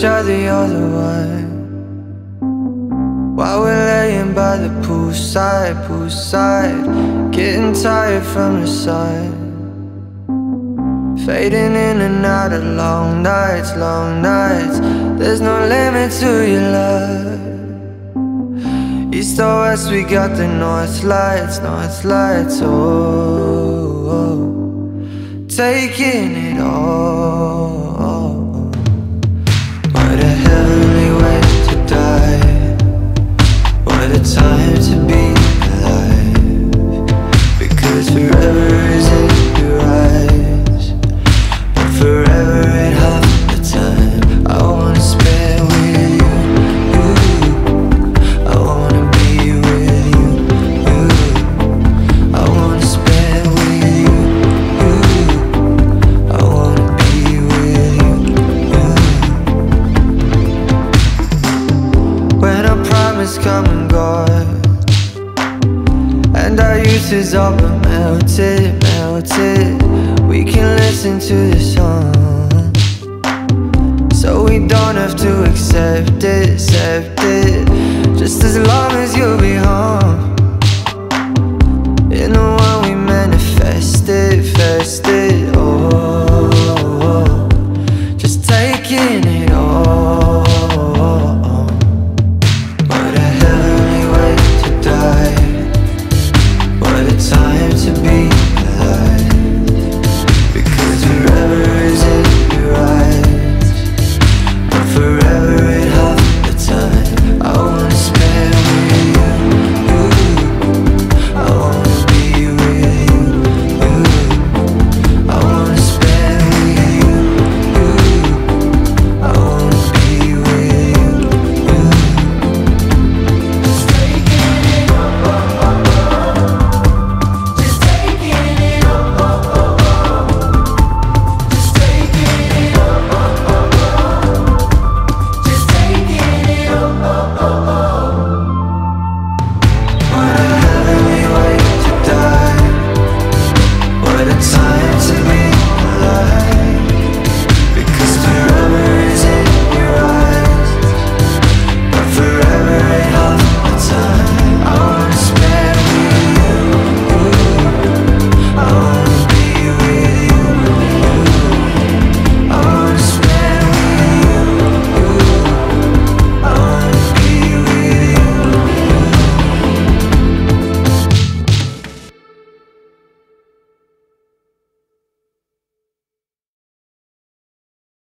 other you're the one. While we're laying by the poolside, poolside, getting tired from the sun. Fading in and out of long nights, long nights. There's no limit to your love. East or west, we got the north lights, north lights. Oh, oh. oh. taking it all. Come and gone And our youth is all but melted, melted. We can listen to the song So we don't have to accept it, accept it. Just as long as you'll be home